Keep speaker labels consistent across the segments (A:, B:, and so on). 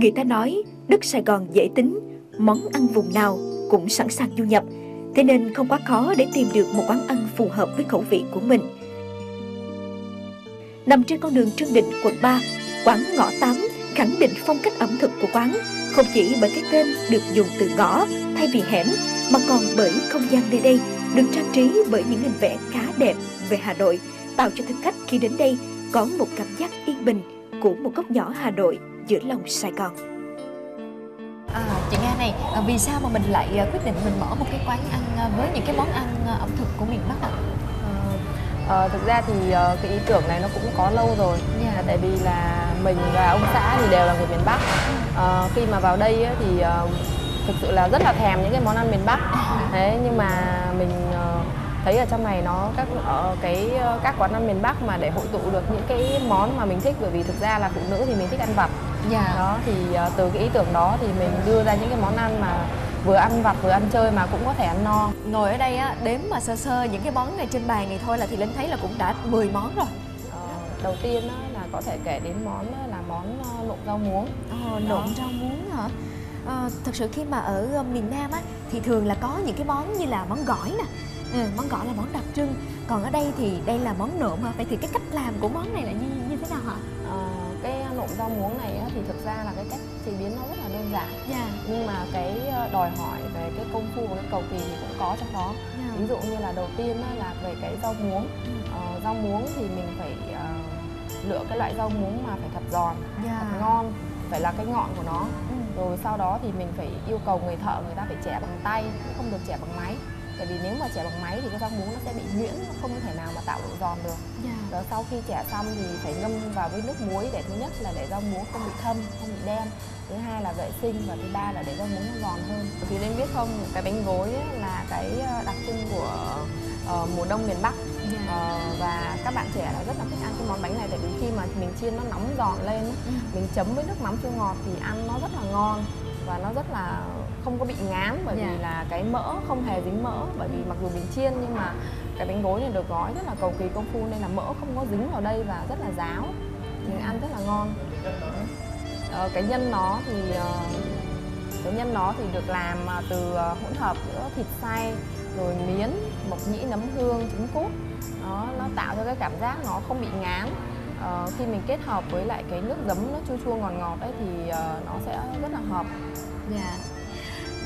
A: Người ta nói đất Sài Gòn dễ tính, món ăn vùng nào cũng sẵn sàng du nhập. Thế nên không quá khó để tìm được một quán ăn phù hợp với khẩu vị của mình. Nằm trên con đường Trương Định, quận 3, quán Ngõ 8 khẳng định phong cách ẩm thực của quán không chỉ bởi cái tên được dùng từ ngõ thay vì hẻm mà còn bởi không gian nơi đây được trang trí bởi những hình vẽ khá đẹp về Hà Nội, tạo cho thực khách khi đến đây có một cảm giác yên bình của một góc nhỏ Hà Nội giữa lòng Sài Gòn.
B: À, chị Nga này, à, vì sao mà mình lại à, quyết định mình mở một cái quán ăn à, với những cái món ăn à, ẩm thực của miền Bắc ạ?
C: Ờ, thực ra thì uh, cái ý tưởng này nó cũng có lâu rồi
B: Dạ.
C: là tại vì là mình và ông xã thì đều là người miền Bắc Ờ, khi mà vào đây á, thì thực sự là rất là thèm những cái món ăn miền Bắc thế nhưng mà mình thấy ở trong này nó các ở cái uh, các quán ăn miền Bắc mà để hội tụ được những cái món mà mình thích bởi vì thực ra là phụ nữ thì mình thích ăn vặt
B: Dạ.
C: đó thì uh, từ cái ý tưởng đó thì mình đưa ra những cái món ăn mà vừa ăn vặt vừa ăn chơi mà cũng có thể ăn no
B: Ngồi ở đây á, đếm mà sơ sơ những cái món này trên bàn này thôi là thì Linh thấy là cũng đã 10 món rồi.
C: Ờ, đầu tiên á, là có thể kể đến món là món ờ, nộm rau muống
B: Ồ, nộm rau muống hả? Ờ, thật sự khi mà ở ờ, miền Nam á thì thường là có những cái món như là món gỏi nè. Ừ, món gỏi là món đặc trưng. Còn ở đây thì đây là món nộm hả? Vậy thì cái cách làm của món này là như như thế nào hả?
C: Ờ, cái nộm rau muống này á, thì thực ra là cái cách chế biến nó rất là đơn giản
B: Dạ.
C: nhưng mà cái ờ, đòi hỏi về cái công phu và cái cầu kỳ thì cũng có trong đó
B: dạ.
C: ví dụ như là đầu tiên á, là về cái rau muống
B: Ừ.
C: Ờ, rau muống thì mình phải ờ, lựa cái loại rau muống mà phải thật giòn
B: Dạ.
C: thật ngon phải là cái ngọn của nó
B: Ừ.
C: rồi sau đó thì mình phải yêu cầu người thợ người ta phải chẻ bằng tay chứ không được chẻ bằng máy tại vì nếu mà chẻ bằng máy thì cái rau muống nó sẽ bị nhuyễn nó không thể nào mà tạo độ giòn được
B: Dạ.
C: rồi sau khi chẻ xong thì phải ngâm vào với nước muối để thứ nhất là để rau muống không bị thâm không bị đen thứ hai là vệ sinh và thứ ba là để rau muống nó giòn hơn thì nên biết không cái bánh gối ấy là cái ờ, đặc trưng của ờ, mùa đông miền bắc
B: Dạ.
C: Ờ, và các bạn trẻ là rất là thích ăn cái món bánh này tại vì khi mà mình chiên nó nóng giòn lên
B: Ừ.
C: mình chấm với nước mắm chua ngọt thì ăn nó rất là ngon và nó rất là không có bị ngán bởi
B: Dạ.
C: vì là cái mỡ không hề dính mỡ bởi vì mặc dù mình chiên nhưng mà cái bánh gối này được gói rất là cầu kỳ công phu nên là mỡ không có dính vào đây và rất là ráo. Mình ăn rất là ngon. Ờ, cái nhân nó thì ờ, cái nhân nó thì được làm à, từ ờ, hỗn hợp giữa thịt xay rồi miến mộc nhĩ nấm hương trứng cút. Nó nó tạo cho cái cảm giác nó không bị ngán. Ờ, khi mình kết hợp với lại cái nước giấm nó chua chua ngọt ngọt ấy thì ờ, nó sẽ rất là hợp.
B: Dạ.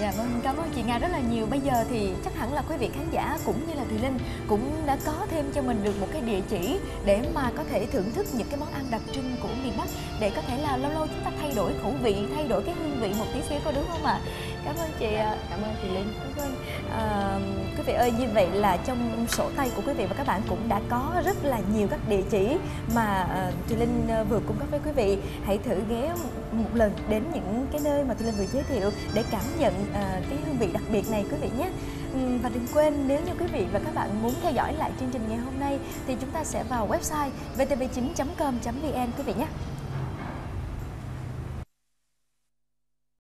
B: Dạ vâng, cảm ơn chị Nga rất là nhiều. Bây giờ thì chắc hẳn là quý vị khán giả cũng như là Thùy Linh cũng đã có thêm cho mình được một cái địa chỉ để mà có thể thưởng thức những cái món ăn đặc trưng của miền Bắc để có thể là lâu lâu chúng ta thay đổi khẩu vị, thay đổi cái hương vị một tí xíu có đúng không ạ? Cảm ơn chị ạ.
C: cảm ơn chị linh
B: Vâng, à, quý vị ơi như vậy là trong sổ tay của quý vị và các bạn cũng đã có rất là nhiều các địa chỉ mà à, Thùy Linh à, vừa cung cấp với quý vị. Hãy thử ghé một lần đến những cái nơi mà Thùy Linh vừa giới thiệu để cảm nhận uh, cái hương vị đặc biệt này quý vị nhé. Ừ, và đừng quên nếu như quý vị và các bạn muốn theo dõi lại chương trình ngày hôm nay thì chúng ta sẽ vào website vtv9.com.vn quý vị nhé.